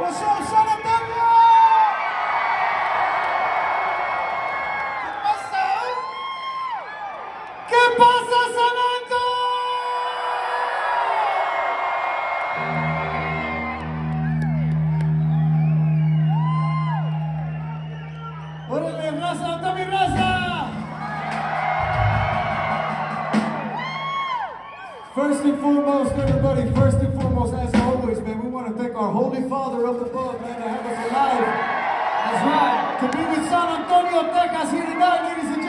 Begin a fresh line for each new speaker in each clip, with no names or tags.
What's up, San Antonio? First and foremost, everybody, first and foremost, as always, man, we want to thank our Holy Father up above, man, to have us alive. That's right. To be with San Antonio, Texas here tonight, ladies and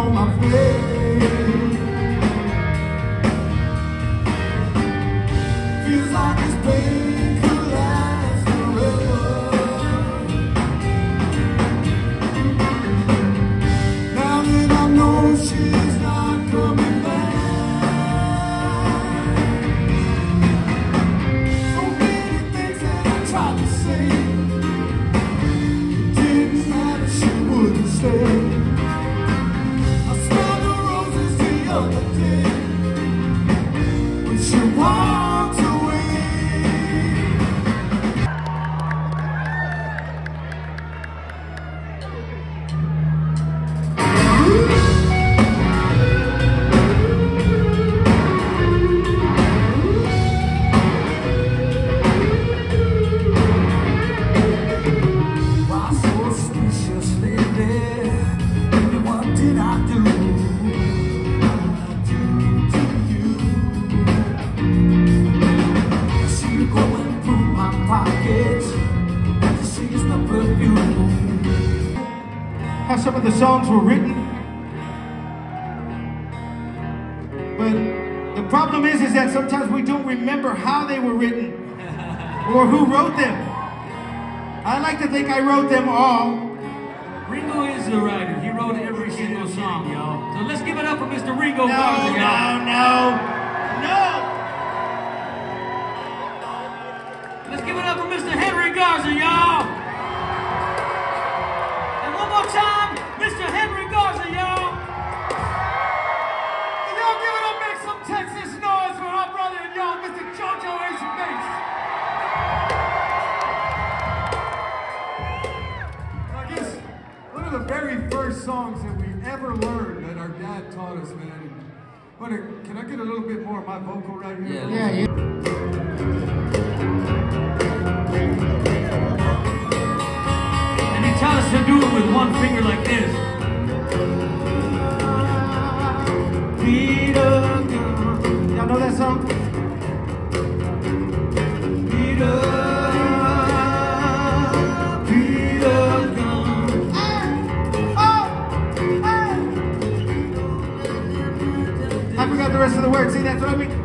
on my face or who wrote them. I like to think I wrote them all.
Ringo is the writer. He wrote every single song, y'all. So let's give it up for Mr. Ringo
No, no, no, no.
Let's give it up for Mr. Henry Garza, y'all.
Get a little bit more of my vocal right here?
Yeah.
Yeah, yeah.
And he taught us to do it with one finger like this.
That's what I mean.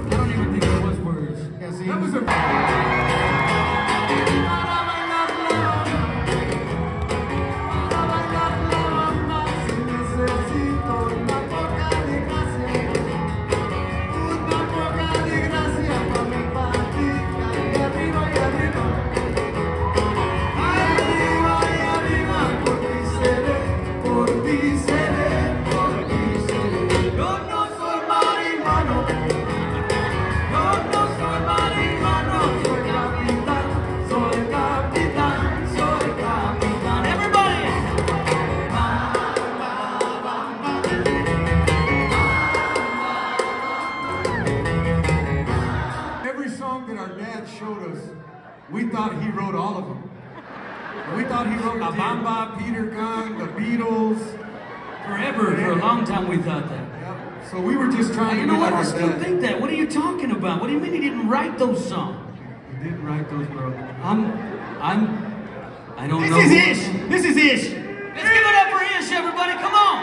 So we were just trying
You
to
know what? I still think that. What are you talking about? What do you mean he didn't write those songs?
He didn't write those, bro.
I'm, I'm, I don't
This
know.
This
is
Ish. This is Ish.
Let's give it up for Ish, everybody. Come on.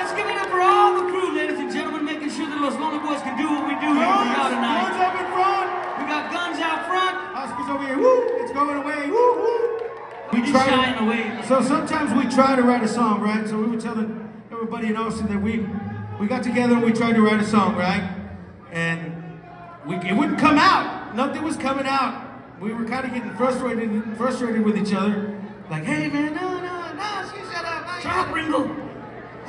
Let's give it up for all the crew, ladies and gentlemen, making sure that Los Lonely Boys can do what we do here for
Guns,
tonight.
guns up in front.
We got guns out front.
Oscar's over here. Woo! It's going away. Woo! Woo! We try to-
away.
So sometimes we try to write a song, right? So we were telling everybody in Austin that we we got together and we tried to write a song, right? And we it wouldn't come out. Nothing was coming out. We were kind of getting frustrated frustrated with each other. Like, hey man, no, no, no, she shut up.
Shut up, Ringo.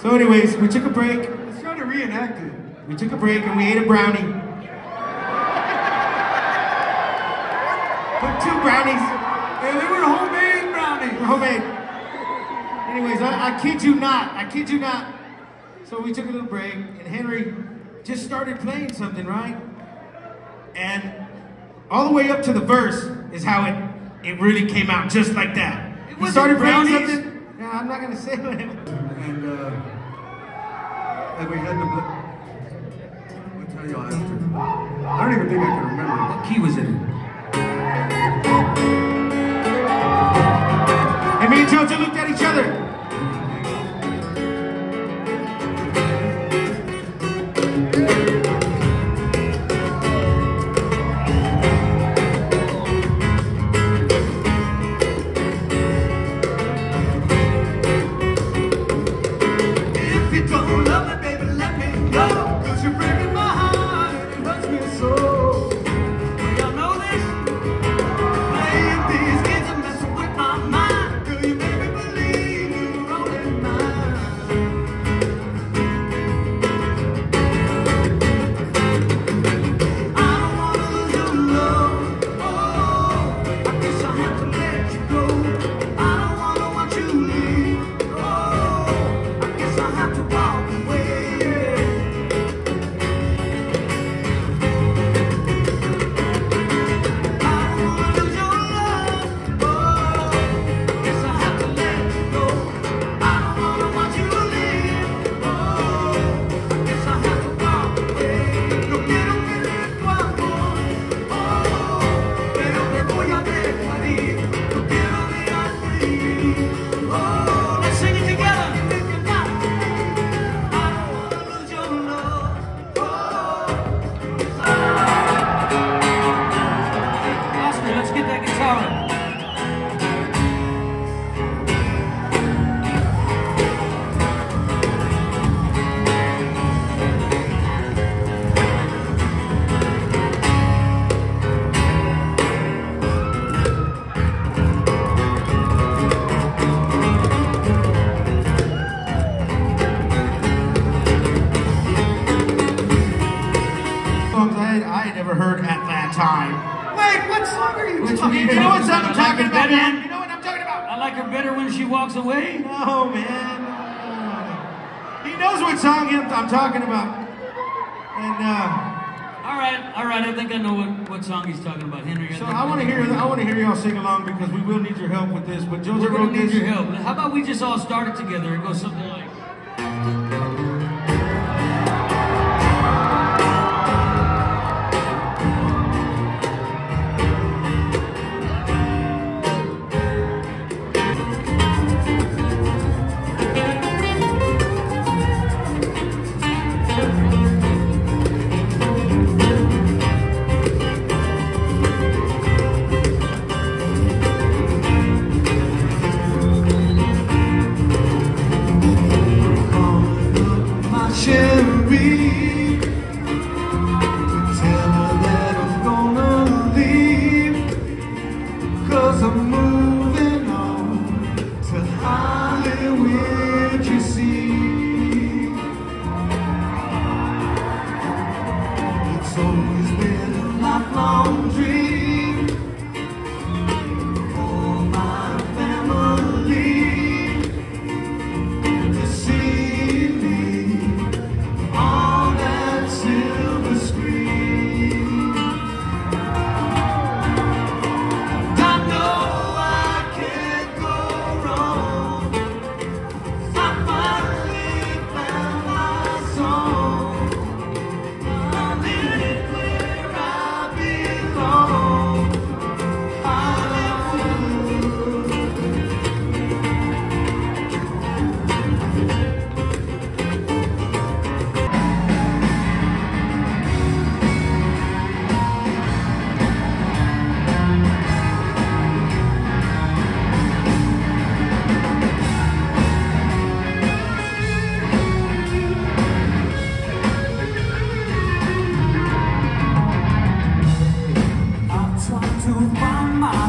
So, anyways, we took a break.
Let's try to reenact it.
We took a break and we ate a brownie. Put two brownies.
Hey, they were homemade brownies.
homemade. Anyways, I, I kid you not. I kid you not. So we took a little break, and Henry just started playing something, right? And all the way up to the verse is how it it really came out, just like that.
It
He started playing something. No, I'm not gonna say it.
And, uh, and we had to. I'll tell y'all after. I don't even think I can remember.
What key was it in?
Jojo looked at each other. Knows what song I'm I'm talking about. And uh,
All right, all right. I think I know what, what song he's talking about, Henry.
so I want to hear I want to hear y'all sing along because we will need your help with this. But Jojo
We're gonna
wrote
need
this.
your help. How about we just all start it together and go something like.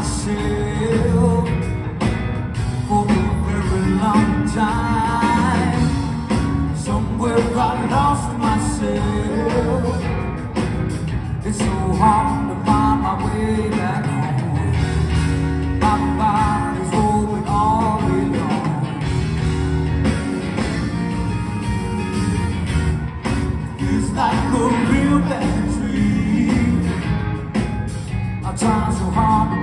Myself for a very long time. Somewhere I lost myself. It's so hard to find my way back home. My body's open all day. It's like a real bad dream. I try so hard